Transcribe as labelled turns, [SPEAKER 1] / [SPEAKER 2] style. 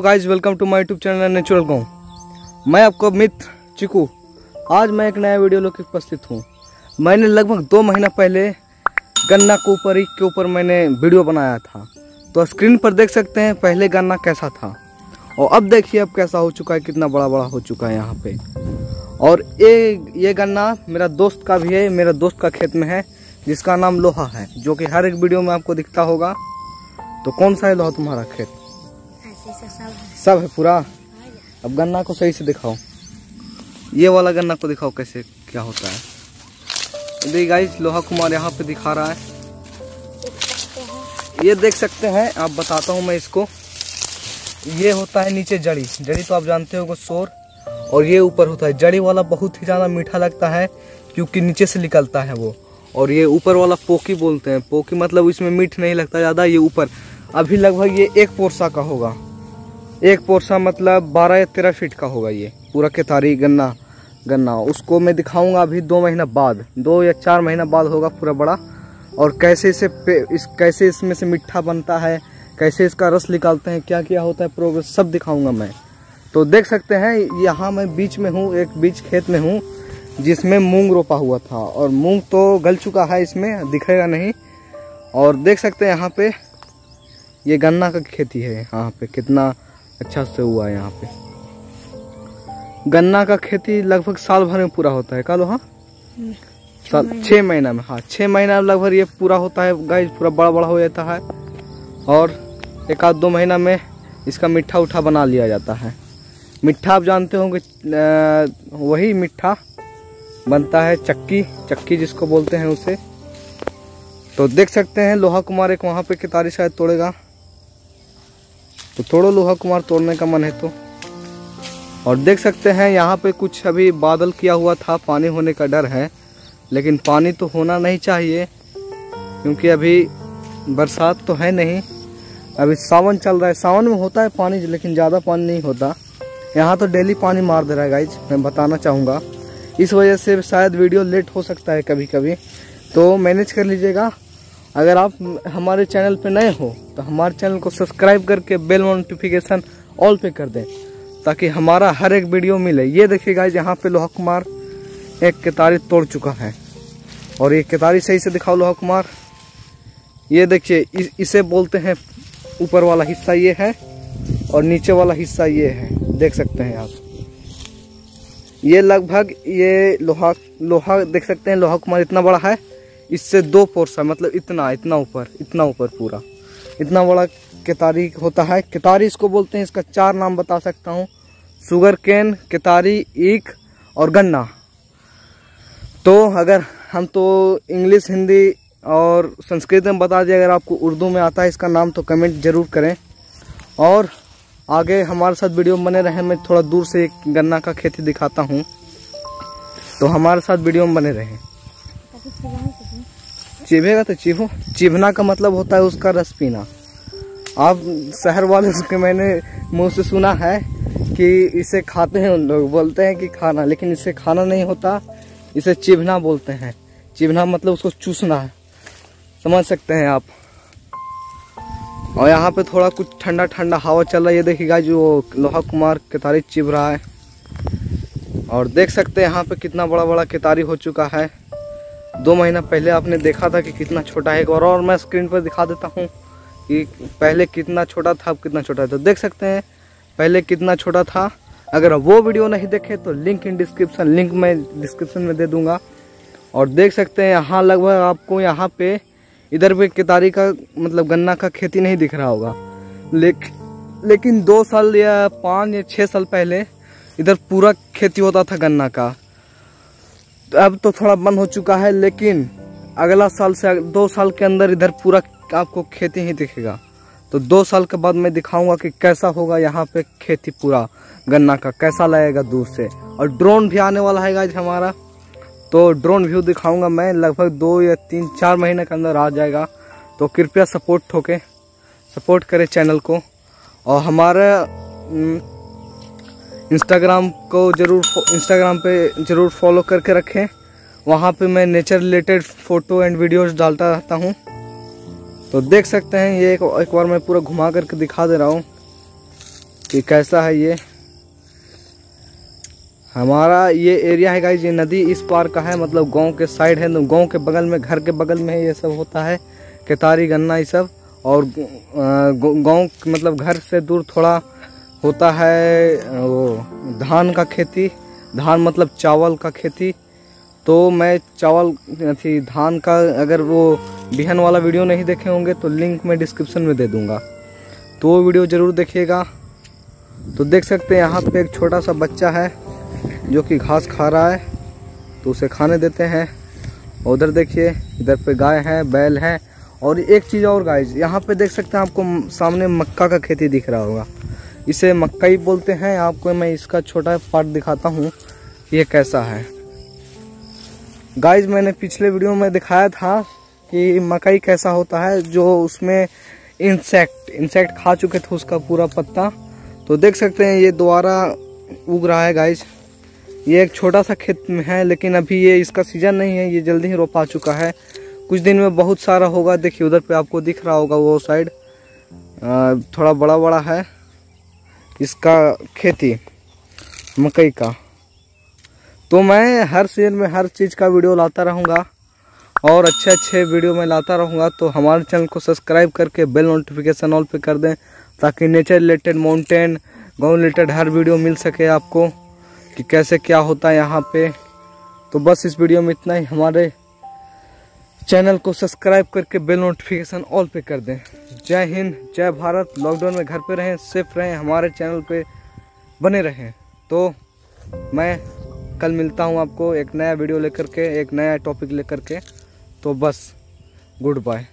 [SPEAKER 1] Hello guys welcome to my YouTube channel natural गाँव मैं आपको मित्र चिकू। आज मैं एक नया वीडियो लेकर उपस्थित हूँ। मैंने लगभग दो महीना पहले गन्ना के ऊपर के ऊपर मैंने वीडियो बनाया था। तो स्क्रीन पर देख सकते हैं, पहले गन्ना कैसा था। और अब देखिए अब कैसा हो चुका है, कितना बड़ा बड़ा हो चुका है यहाँ पे। और ये ये गन्ना मेरा दोस्त का भी है, मेरा दोस्त का खेत में है, जिसका नाम लोहा है, जो कि हर एक वीडियो में आपको दिखता होगा। तो कौन सा है लोहा तुम्हारा खेत?
[SPEAKER 2] सब है।
[SPEAKER 1] सब है पूरा? अब गन्ना को सही से दिखाओ। ये वाला गन्ना को दिखाओ कैसे, क्या होता है। देखिए लोहा कुमार यहाँ पे दिखा रहा है।
[SPEAKER 2] हैं
[SPEAKER 1] ये देख सकते हैं, आप बताता हूँ मैं इसको। ये होता है नीचे जड़ी। जड़ी तो आप जानते हो शोर और ये ऊपर होता है। जड़ी वाला बहुत ही ज़्यादा मीठा लगता है, क्योंकि नीचे से निकलता है वो। और ये ऊपर वाला पोकी बोलते हैं। पोकी मतलब इसमें मीठ नहीं लगता, ज़्यादा ये ऊपर। अभी लगभग ये एक पोरसा का होगा। एक पोरसा मतलब बारह या तेरह फीट का होगा ये। पूरा केतारी गन्ना गन्ना। उसको मैं दिखाऊँगा अभी दो महीना बाद। दो या चार महीना बाद होगा पूरा बड़ा। और कैसे इसे इस, कैसे इसमें से मिठ्ठा बनता है, कैसे इसका रस निकालते हैं क्या क्या होता है, प्रोग्रेस सब दिखाऊँगा मैं। तो देख सकते हैं, यहाँ मैं बीच में हूँ, एक बीच खेत में हूँ, जिसमें मूंग रोपा हुआ था। और मूंग तो गल चुका है इसमें, दिखेगा नहीं। और देख सकते हैं यहाँ पे, ये गन्ना का खेती है यहाँ पे। कितना अच्छा से हुआ है यहाँ पे। गन्ना का खेती लगभग साल भर में पूरा होता है कालो हाँ?
[SPEAKER 2] हम्म,
[SPEAKER 1] साल छः महीना में हाँ छः महीना में लगभग ये पूरा होता है। गाय पूरा बड़ा बड़ा हो जाता है और एक आध दो महीना में इसका मिठा उठा बना लिया जाता है। मिठा आप जानते होंगे वही मिठा बनता है चक्की। चक्की जिसको बोलते हैं उसे। तो देख सकते हैं लोहा कुमार एक वहाँ पे कितारी शायद तोड़ेगा। तो तोड़ो लोहा कुमार, तोड़ने का मन है तो। और देख सकते हैं, यहाँ पे कुछ अभी बादल किया हुआ था, पानी होने का डर है, लेकिन पानी तो होना नहीं चाहिए, क्योंकि अभी बरसात तो है नहीं। अभी सावन चल रहा है, सावन में होता है पानी, लेकिन ज़्यादा पानी नहीं होता। यहाँ तो डेली पानी मार दे रहा है गाइज़ मैं बताना चाहूँगा। इस वजह से शायद वीडियो लेट हो सकता है कभी कभी तो मैनेज कर लीजिएगा। अगर आप हमारे चैनल पे नए हो तो हमारे चैनल को सब्सक्राइब करके बेल नोटिफिकेशन ऑल पे कर दें ताकि हमारा हर एक वीडियो मिले। ये देखिए गाइज़ यहाँ पे लोहा कुमार एक केतारी तोड़ चुका है। और ये केतारी सही से दिखाओ लोहा कुमार। ये देखिए इस, इसे बोलते हैं ऊपर वाला हिस्सा ये है और नीचे वाला हिस्सा ये है। देख सकते हैं आप। ये लगभग ये लोहा लोहा देख सकते हैं लोहा कुमार इतना बड़ा है। इससे दो पोर्सा मतलब इतना इतना ऊपर इतना ऊपर पूरा। इतना बड़ा केतारी होता है। केतारी इसको बोलते हैं, इसका चार नाम बता सकता हूँ। शुगर केन, केतारी, ईख और गन्ना। तो अगर हम तो इंग्लिश, हिंदी और संस्कृत में बता दिए अगर आपको उर्दू में आता है इसका नाम तो कमेंट ज़रूर करें। और आगे हमारे साथ वीडियो में बने रहें। मैं थोड़ा दूर से एक गन्ना का खेती दिखाता हूँ। तो हमारे साथ वीडियो में बने रहें। चिभेगा तो चिभो। चिभना का मतलब होता है उसका रस पीना। आप शहर वाले के मैंने मुँह से सुना है कि इसे खाते हैं उन लोग, बोलते हैं कि खाना, लेकिन इसे खाना नहीं होता, इसे चिभना बोलते हैं। चिभना मतलब उसको चूसना है। समझ सकते हैं आप? और यहाँ पे थोड़ा कुछ ठंडा ठंडा हवा चल रहा है ये देखिएगा जो लोहा कुमार केतारी चिभ रहा है। और देख सकते हैं यहाँ पे कितना बड़ा बड़ा केतारी हो चुका है। दो महीना पहले आपने देखा था कि कितना छोटा है एक बार और मैं स्क्रीन पर दिखा देता हूँ कि पहले कितना छोटा था अब कितना छोटा है। तो देख सकते हैं पहले कितना छोटा था। अगर वो वीडियो नहीं देखे तो लिंक इन डिस्क्रिप्शन लिंक मैं डिस्क्रिप्शन में दे दूँगा। और देख सकते हैं यहाँ लगभग आपको यहाँ पे इधर पे केतारी का मतलब गन्ना का खेती नहीं दिख रहा होगा। लेक, लेकिन दो साल या पाँच या छः साल पहले इधर पूरा खेती होता था गन्ना का। अब तो थोड़ा बंद हो चुका है, लेकिन अगला साल से, दो साल के अंदर इधर पूरा आपको खेती ही दिखेगा। तो दो साल के बाद मैं दिखाऊँगा कि कैसा होगा यहाँ पे खेती पूरा, गन्ना का कैसा लगेगा दूर से। और ड्रोन भी आने वाला है गाइज़ हमारा। तो ड्रोन व्यू दिखाऊँगा मैं, लगभग दो या तीन, चार महीने के अंदर आ जाएगा। तो कृपया सपोर्ट ठोके सपोर्ट करें चैनल को। और हमारे इंस्टाग्राम को ज़रूर इंस्टाग्राम पे ज़रूर फॉलो करके रखें। वहाँ पे मैं nature related photo and videos डालता रहता हूँ। तो देख सकते हैं ये एक, एक बार मैं पूरा घुमा करके दिखा दे रहा हूँ कि कैसा है ये। हमारा ये एरिया है गाइज़ ये नदी इस पार का है मतलब गाँव के साइड है तो गाँव के बगल में घर के बगल में ये सब होता है केतारी गन्ना ये सब। और गाँव मतलब घर से दूर थोड़ा होता है वो धान का खेती, धान मतलब चावल का खेती। तो मैं चावल, अथी, धान का अगर वो बिहन वाला वीडियो नहीं देखे होंगे तो लिंक मैं डिस्क्रिप्शन में दे दूँगा। तो वो वीडियो ज़रूर देखिएगा। तो देख सकते हैं, यहाँ पे एक छोटा सा बच्चा है जो कि घास खा रहा है। तो उसे खाने देते हैं। उधर देखिए, इधर पे गाय है, बैल है। और एक चीज़ और गाय यहाँ पे देख सकते हैं आपको सामने मक्का का खेती दिख रहा होगा। इसे मक्का ही बोलते हैं। आपको मैं इसका छोटा पार्ट दिखाता हूँ। ये कैसा है? गाइज़ मैंने पिछले वीडियो में दिखाया था कि मकई कैसा होता है, जो उसमें इंसेक्ट इंसेक्ट खा चुके थे उसका पूरा पत्ता। तो देख सकते हैं, ये दोबारा उग रहा है गाइज़ ये एक छोटा सा खेत में है, लेकिन अभी ये इसका सीज़न नहीं है, ये जल्दी ही रोपा चुका है। कुछ दिन में बहुत सारा होगा। देखिए, उधर पे आपको दिख रहा होगा वो साइड थोड़ा बड़ा बड़ा है। इसका खेती, मकई का। तो मैं हर सीज़न में हर चीज़ का वीडियो लाता रहूँगा और अच्छे अच्छे वीडियो मैं लाता रहूँगा। तो हमारे चैनल को सब्सक्राइब करके बेल नोटिफिकेशन ऑल पे कर दें ताकि नेचर रिलेटेड माउंटेन गाँव रिलेटेड हर वीडियो मिल सके आपको कि कैसे क्या होता है यहाँ पे। तो बस इस वीडियो में इतना ही। हमारे चैनल को सब्सक्राइब करके बेल नोटिफिकेशन ऑल पे कर दें। जय हिंद, जय भारत। लॉकडाउन में घर पे रहें, सेफ़ रहें, हमारे चैनल पे बने रहें। तो मैं कल मिलता हूँ आपको एक नया वीडियो लेकर के, एक नया टॉपिक लेकर के। तो बस गुड बाय